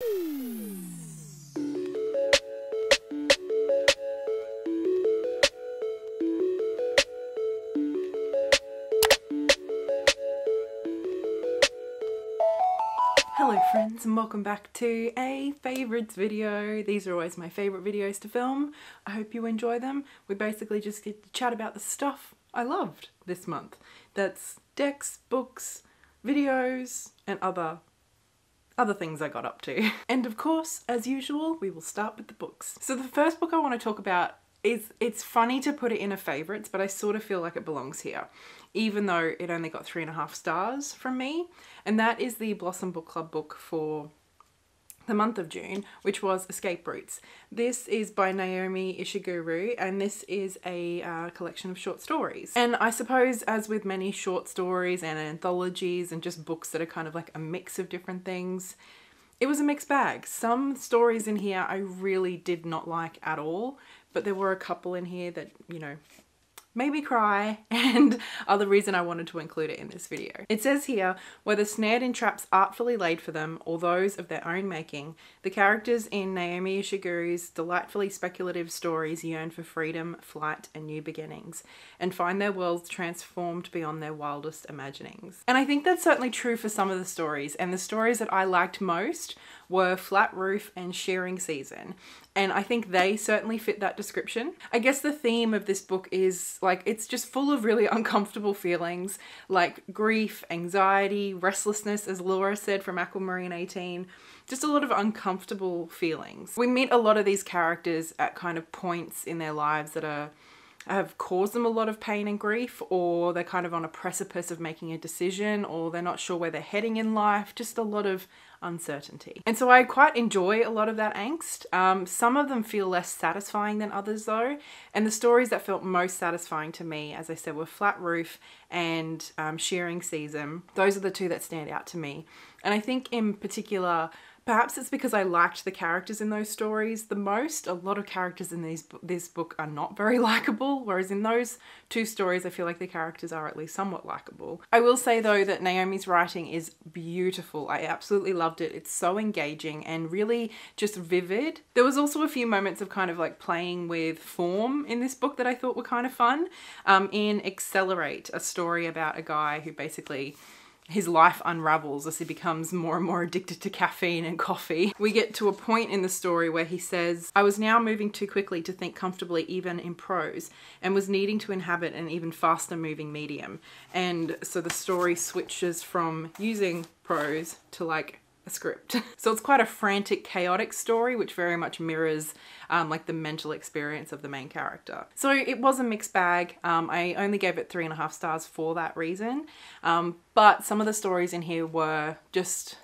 Hello friends and welcome back to a favourites video. These are always my favourite videos to film. I hope you enjoy them. We basically just get to chat about the stuff I loved this month. That's decks, books, videos and other other things I got up to. And of course, as usual, we will start with the books. So the first book I want to talk about is it's funny to put it in a favourites, but I sort of feel like it belongs here even though it only got three and a half stars from me. And that is the Blossom Book Club book for the month of June, which was Escape Routes. This is by Naomi Ishiguro and this is a uh, collection of short stories. And I suppose as with many short stories and anthologies and just books that are kind of like a mix of different things, it was a mixed bag. Some stories in here I really did not like at all, but there were a couple in here that, you know, made me cry and are the reason I wanted to include it in this video. It says here, whether snared in traps artfully laid for them or those of their own making, the characters in Naomi Ishiguro's delightfully speculative stories yearn for freedom, flight and new beginnings and find their worlds transformed beyond their wildest imaginings. And I think that's certainly true for some of the stories and the stories that I liked most were Flat Roof and Shearing Season. And I think they certainly fit that description. I guess the theme of this book is like it's just full of really uncomfortable feelings like grief, anxiety, restlessness, as Laura said from Aquamarine 18 just a lot of uncomfortable feelings. We meet a lot of these characters at kind of points in their lives that are have caused them a lot of pain and grief or they're kind of on a precipice of making a decision or they're not sure where they're heading in life just a lot of uncertainty. And so I quite enjoy a lot of that angst. Um, some of them feel less satisfying than others though. And the stories that felt most satisfying to me, as I said, were Flat Roof and um, Shearing Season. Those are the two that stand out to me. And I think in particular, Perhaps it's because I liked the characters in those stories the most. A lot of characters in these this book are not very likable, whereas in those two stories I feel like the characters are at least somewhat likable. I will say though that Naomi's writing is beautiful. I absolutely loved it. It's so engaging and really just vivid. There was also a few moments of kind of like playing with form in this book that I thought were kind of fun. Um, in Accelerate, a story about a guy who basically his life unravels as he becomes more and more addicted to caffeine and coffee. We get to a point in the story where he says, I was now moving too quickly to think comfortably even in prose and was needing to inhabit an even faster moving medium. And so the story switches from using prose to like a script. so it's quite a frantic, chaotic story, which very much mirrors um, like the mental experience of the main character. So it was a mixed bag. Um, I only gave it three and a half stars for that reason. Um, but some of the stories in here were just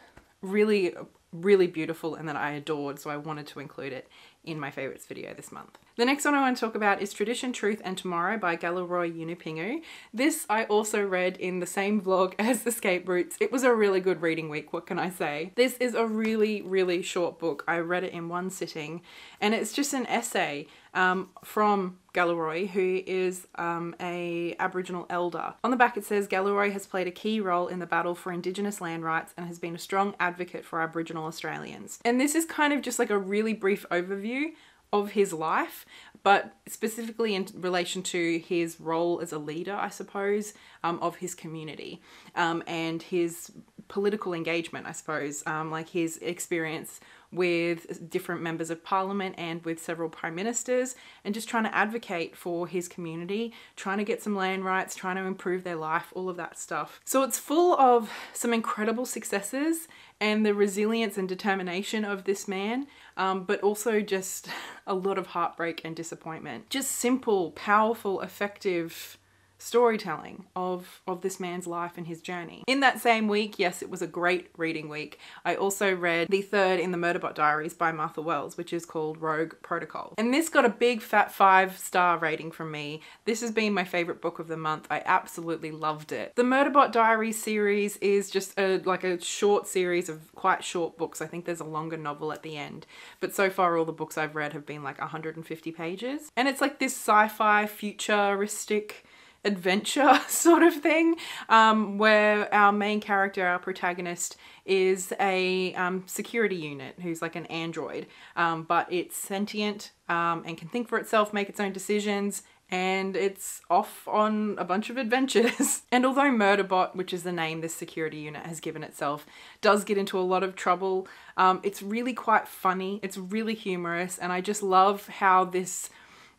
really really beautiful and that I adored so I wanted to include it in my favourites video this month. The next one I want to talk about is Tradition, Truth and Tomorrow by Galarrwuy Yunupingu. This I also read in the same vlog as Escape Routes. It was a really good reading week, what can I say? This is a really, really short book. I read it in one sitting and it's just an essay um, from Galarrwuy, who is um, a Aboriginal elder. On the back it says Galarrwuy has played a key role in the battle for Indigenous land rights and has been a strong advocate for Aboriginal Australians. And this is kind of just like a really brief overview of his life, but specifically in relation to his role as a leader, I suppose, um, of his community um, and his political engagement, I suppose, um, like his experience with different members of parliament and with several prime ministers and just trying to advocate for his community, trying to get some land rights, trying to improve their life, all of that stuff. So it's full of some incredible successes and the resilience and determination of this man, um, but also just a lot of heartbreak and disappointment. Just simple, powerful, effective storytelling of, of this man's life and his journey. In that same week, yes, it was a great reading week, I also read the third in the Murderbot Diaries by Martha Wells, which is called Rogue Protocol. And this got a big fat five star rating from me. This has been my favorite book of the month. I absolutely loved it. The Murderbot Diaries series is just a like a short series of quite short books. I think there's a longer novel at the end. But so far all the books I've read have been like 150 pages. And it's like this sci-fi futuristic adventure sort of thing um, where our main character, our protagonist, is a um, security unit who's like an android, um, but it's sentient um, and can think for itself, make its own decisions, and it's off on a bunch of adventures. and although Murderbot, which is the name this security unit has given itself, does get into a lot of trouble, um, it's really quite funny, it's really humorous, and I just love how this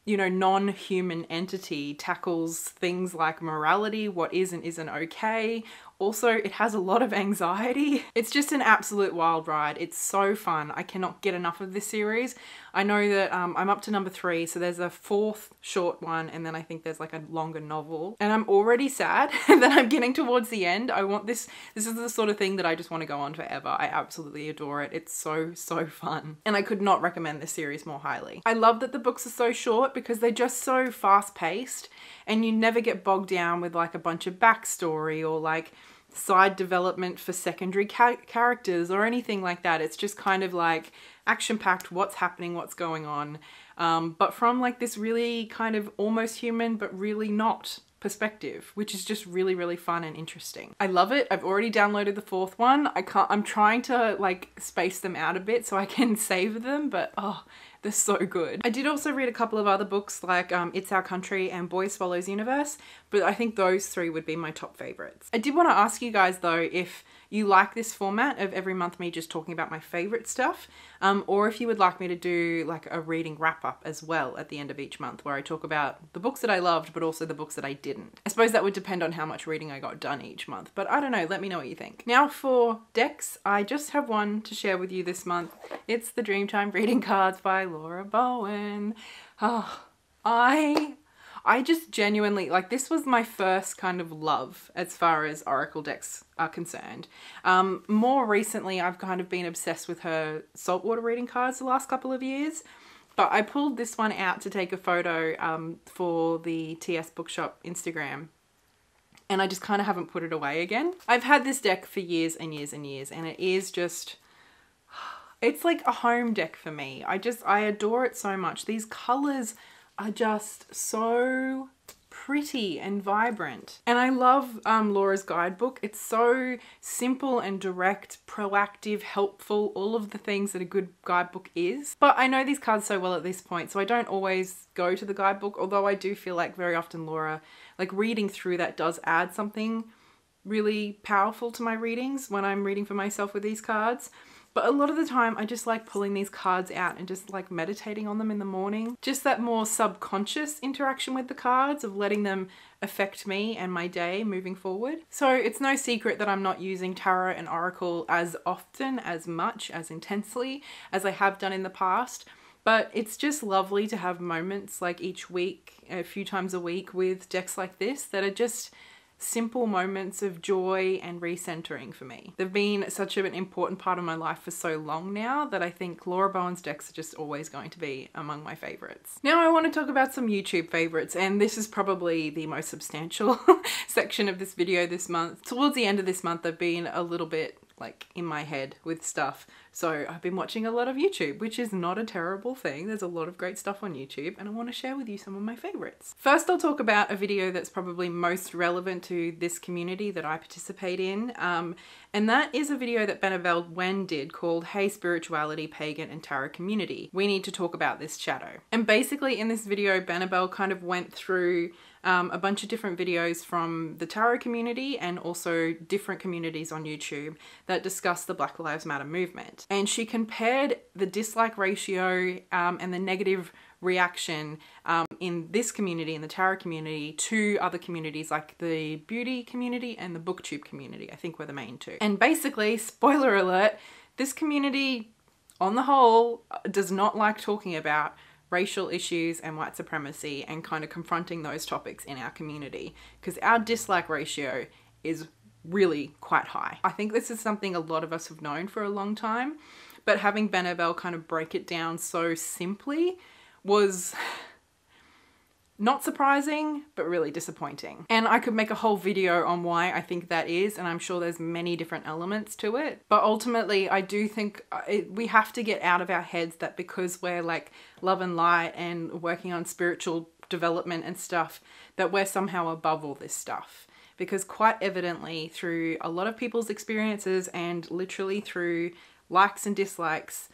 you know, non human entity tackles things like morality, what is and isn't okay, also, it has a lot of anxiety. It's just an absolute wild ride. It's so fun. I cannot get enough of this series. I know that um, I'm up to number three, so there's a fourth short one, and then I think there's like a longer novel. And I'm already sad that I'm getting towards the end. I want this, this is the sort of thing that I just want to go on forever. I absolutely adore it. It's so, so fun. And I could not recommend this series more highly. I love that the books are so short because they're just so fast paced and you never get bogged down with like a bunch of backstory or like side development for secondary ca characters or anything like that. It's just kind of like action packed, what's happening, what's going on. Um, but from like this really kind of almost human, but really not perspective, which is just really, really fun and interesting. I love it. I've already downloaded the fourth one. I can't, I'm trying to like space them out a bit so I can save them, but oh, they're so good. I did also read a couple of other books like um, It's Our Country and Boy Swallows Universe, but I think those three would be my top favorites. I did want to ask you guys though if you like this format of every month me just talking about my favorite stuff, um, or if you would like me to do like a reading wrap up as well at the end of each month where I talk about the books that I loved, but also the books that I didn't. I suppose that would depend on how much reading I got done each month, but I don't know, let me know what you think. Now for decks, I just have one to share with you this month. It's the Dreamtime Reading Cards by Laura Bowen. Oh, I I just genuinely, like this was my first kind of love as far as Oracle decks are concerned. Um, more recently, I've kind of been obsessed with her saltwater reading cards the last couple of years. But I pulled this one out to take a photo um, for the TS Bookshop Instagram and I just kind of haven't put it away again. I've had this deck for years and years and years and it is just it's like a home deck for me. I just I adore it so much. These colors are just so pretty and vibrant. And I love um, Laura's guidebook. It's so simple and direct, proactive, helpful, all of the things that a good guidebook is. But I know these cards so well at this point, so I don't always go to the guidebook, although I do feel like very often Laura, like reading through that does add something really powerful to my readings when I'm reading for myself with these cards. But a lot of the time I just like pulling these cards out and just like meditating on them in the morning. Just that more subconscious interaction with the cards of letting them affect me and my day moving forward. So it's no secret that I'm not using tarot and oracle as often, as much, as intensely as I have done in the past. But it's just lovely to have moments like each week, a few times a week with decks like this that are just simple moments of joy and recentering for me. They've been such an important part of my life for so long now that I think Laura Bowen's decks are just always going to be among my favorites. Now I want to talk about some YouTube favorites and this is probably the most substantial section of this video this month. Towards the end of this month I've been a little bit like in my head with stuff. So I've been watching a lot of YouTube, which is not a terrible thing. There's a lot of great stuff on YouTube and I want to share with you some of my favorites. First, I'll talk about a video that's probably most relevant to this community that I participate in. Um, and that is a video that Benebell Wen did called Hey Spirituality, Pagan and Tarot Community. We need to talk about this shadow. And basically in this video, Benebell kind of went through um, a bunch of different videos from the tarot community and also different communities on YouTube that discuss the Black Lives Matter movement. And she compared the dislike ratio um, and the negative reaction um, in this community, in the tarot community, to other communities like the beauty community and the booktube community, I think were the main two. And basically, spoiler alert, this community on the whole does not like talking about racial issues and white supremacy and kind of confronting those topics in our community because our dislike ratio is really quite high. I think this is something a lot of us have known for a long time, but having Benebell kind of break it down so simply was not surprising, but really disappointing. And I could make a whole video on why I think that is, and I'm sure there's many different elements to it. But ultimately, I do think uh, it, we have to get out of our heads that because we're like love and light and working on spiritual development and stuff that we're somehow above all this stuff. Because quite evidently, through a lot of people's experiences and literally through likes and dislikes,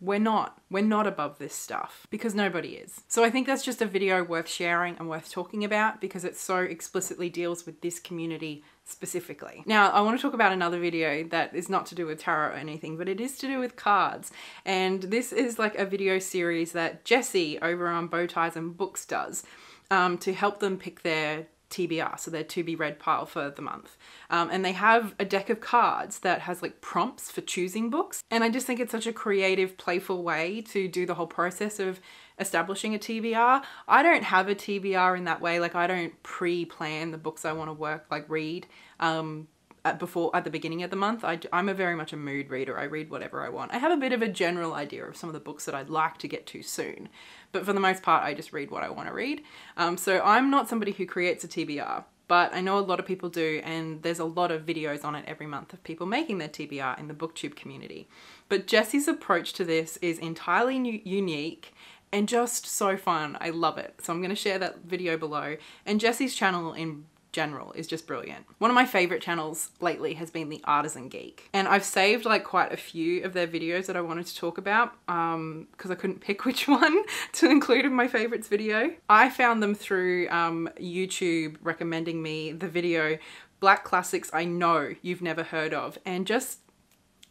we're not. We're not above this stuff because nobody is. So I think that's just a video worth sharing and worth talking about because it so explicitly deals with this community specifically. Now, I want to talk about another video that is not to do with tarot or anything, but it is to do with cards. And this is like a video series that Jesse over on Bowties and Books does um, to help them pick their TBR, so their to be read pile for the month. Um, and they have a deck of cards that has like prompts for choosing books. And I just think it's such a creative, playful way to do the whole process of establishing a TBR. I don't have a TBR in that way. Like I don't pre-plan the books I want to work, like read. Um, at before at the beginning of the month I, i'm a very much a mood reader i read whatever i want i have a bit of a general idea of some of the books that i'd like to get to soon but for the most part i just read what i want to read um, so i'm not somebody who creates a tbr but I know a lot of people do, and there's a lot of videos on it every month of people making their TBR in the booktube community. But Jesse's approach to this is entirely unique and just so fun. I love it. So I'm going to share that video below. And Jesse's channel in general is just brilliant. One of my favorite channels lately has been the Artisan Geek. And I've saved like quite a few of their videos that I wanted to talk about um, because I couldn't pick which one to include in my favorites video. I found them through um, YouTube recommending me the video Black Classics I Know You've Never Heard Of. And just,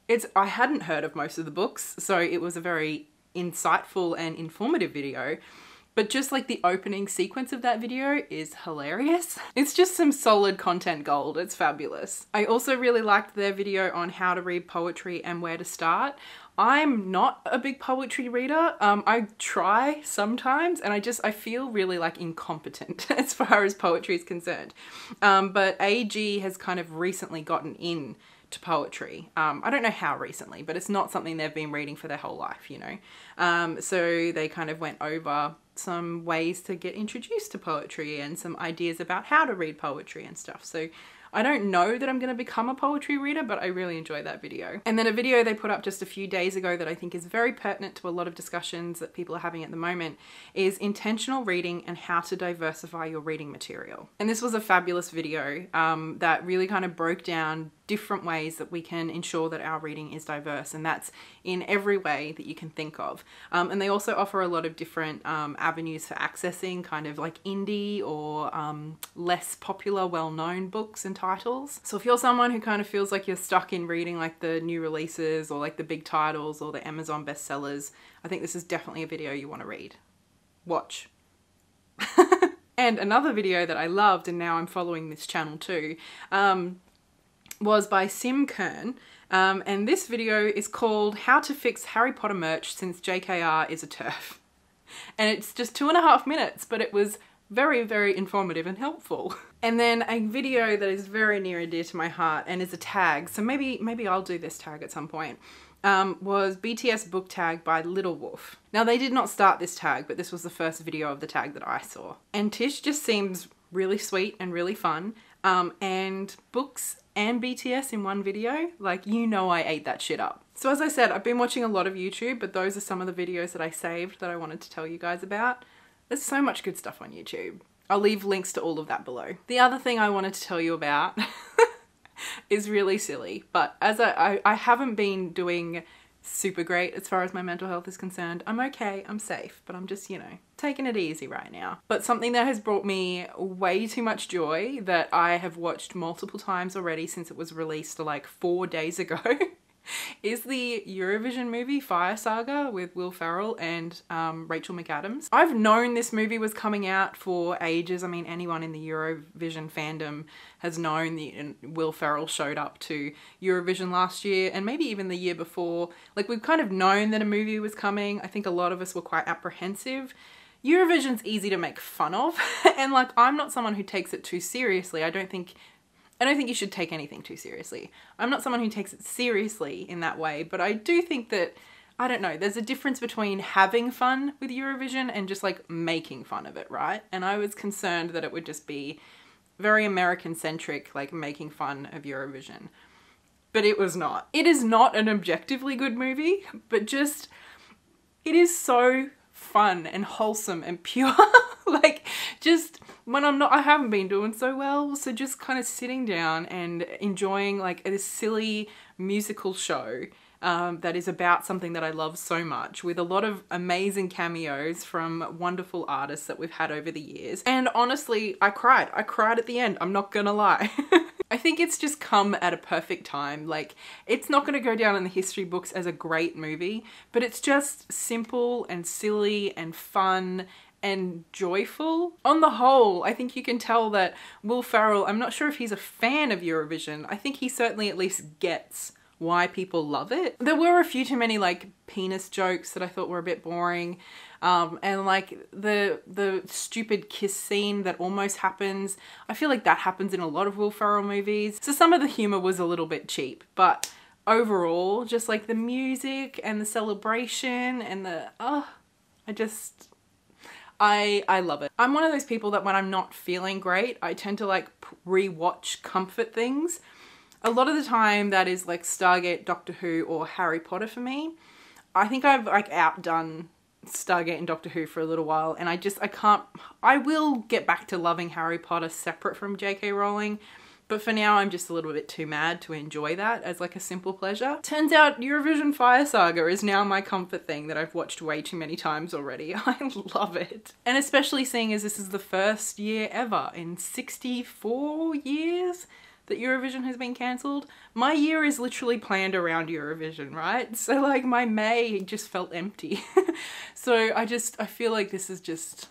it's, I hadn't heard of most of the books, so it was a very insightful and informative video. But just like the opening sequence of that video is hilarious. It's just some solid content gold. It's fabulous. I also really liked their video on how to read poetry and where to start. I'm not a big poetry reader. Um, I try sometimes and I just, I feel really like incompetent as far as poetry is concerned. Um, but AG has kind of recently gotten in to poetry. Um, I don't know how recently, but it's not something they've been reading for their whole life, you know. Um, so they kind of went over some ways to get introduced to poetry and some ideas about how to read poetry and stuff. So I don't know that I'm going to become a poetry reader, but I really enjoy that video. And then a video they put up just a few days ago that I think is very pertinent to a lot of discussions that people are having at the moment is intentional reading and how to diversify your reading material. And this was a fabulous video um, that really kind of broke down different ways that we can ensure that our reading is diverse and that's in every way that you can think of. Um, and they also offer a lot of different um, avenues for accessing kind of like indie or um, less popular well-known books and titles. So if you're someone who kind of feels like you're stuck in reading like the new releases or like the big titles or the Amazon bestsellers I think this is definitely a video you want to read. Watch. And another video that I loved and now I'm following this channel too um, was by Sim Kern. Um, and this video is called How to Fix Harry Potter Merch Since JKR is a TERF. And it's just two and a half minutes, but it was very, very informative and helpful. And then a video that is very near and dear to my heart and is a tag, so maybe maybe I'll do this tag at some point, um, was BTS book tag by Little Wolf. Now they did not start this tag, but this was the first video of the tag that I saw. And Tish just seems really sweet and really fun. Um, and books and BTS in one video, like you know I ate that shit up. So as I said, I've been watching a lot of YouTube, but those are some of the videos that I saved that I wanted to tell you guys about. There's so much good stuff on YouTube. I'll leave links to all of that below. The other thing I wanted to tell you about is really silly, but as I, I, I haven't been doing super great as far as my mental health is concerned. I'm okay, I'm safe, but I'm just, you know, taking it easy right now. But something that has brought me way too much joy that I have watched multiple times already since it was released like four days ago is the Eurovision movie Fire Saga with Will Ferrell and um, Rachel McAdams. I've known this movie was coming out for ages. I mean, anyone in the Eurovision fandom has known that Will Ferrell showed up to Eurovision last year and maybe even the year before. Like, we've kind of known that a movie was coming. I think a lot of us were quite apprehensive. Eurovision's easy to make fun of and like I'm not someone who takes it too seriously. I don't think I don't think you should take anything too seriously. I'm not someone who takes it seriously in that way, but I do think that, I don't know, there's a difference between having fun with Eurovision and just like making fun of it, right? And I was concerned that it would just be very American centric, like making fun of Eurovision. But it was not. It is not an objectively good movie, but just, it is so fun and wholesome and pure. like just when I'm not, I haven't been doing so well. So just kind of sitting down and enjoying like a silly musical show um, that is about something that I love so much with a lot of amazing cameos from wonderful artists that we've had over the years. And honestly, I cried. I cried at the end. I'm not gonna lie. I think it's just come at a perfect time. Like, it's not going to go down in the history books as a great movie, but it's just simple and silly and fun and joyful. On the whole, I think you can tell that Will Ferrell, I'm not sure if he's a fan of Eurovision. I think he certainly at least gets why people love it. There were a few too many like penis jokes that I thought were a bit boring. Um, and like the the stupid kiss scene that almost happens. I feel like that happens in a lot of Will Ferrell movies. So some of the humor was a little bit cheap, but overall, just like the music and the celebration and the, oh, I just, I, I love it. I'm one of those people that when I'm not feeling great, I tend to like re-watch comfort things a lot of the time that is like Stargate, Doctor Who, or Harry Potter for me. I think I've like outdone Stargate and Doctor Who for a little while and I just, I can't, I will get back to loving Harry Potter separate from J.K. Rowling. But for now, I'm just a little bit too mad to enjoy that as like a simple pleasure. Turns out Eurovision Fire Saga is now my comfort thing that I've watched way too many times already. I love it. And especially seeing as this is the first year ever in 64 years that Eurovision has been cancelled. My year is literally planned around Eurovision, right? So like my May just felt empty. so I just, I feel like this is just,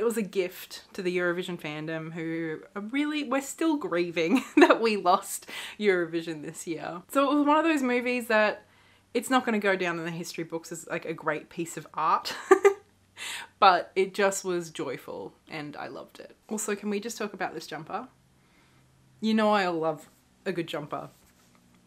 it was a gift to the Eurovision fandom who really, we're still grieving that we lost Eurovision this year. So it was one of those movies that it's not going to go down in the history books as like a great piece of art. but it just was joyful and I loved it. Also, can we just talk about this jumper? You know I love a good jumper.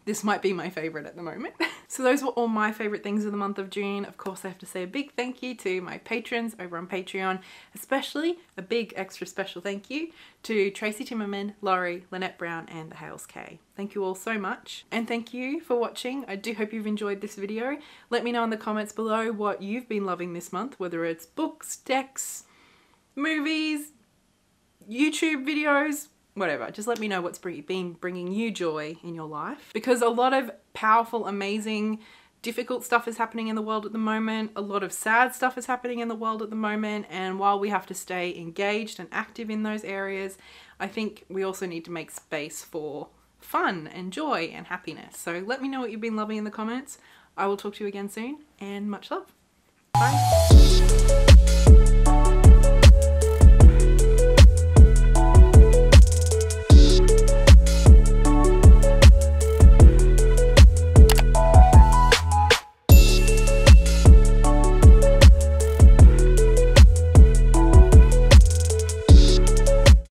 This might be my favourite at the moment. so those were all my favourite things of the month of June. Of course I have to say a big thank you to my patrons over on Patreon, especially a big extra special thank you to Tracy Timmerman, Laurie, Lynette Brown and the Hales K. Thank you all so much and thank you for watching. I do hope you've enjoyed this video. Let me know in the comments below what you've been loving this month, whether it's books, decks, movies, YouTube videos, whatever just let me know what's been bringing you joy in your life. Because a lot of powerful amazing difficult stuff is happening in the world at the moment. A lot of sad stuff is happening in the world at the moment. And while we have to stay engaged and active in those areas i think we also need to make space for fun and joy and happiness. So let me know what you've been loving in the comments. I will talk to you again soon and much love. Bye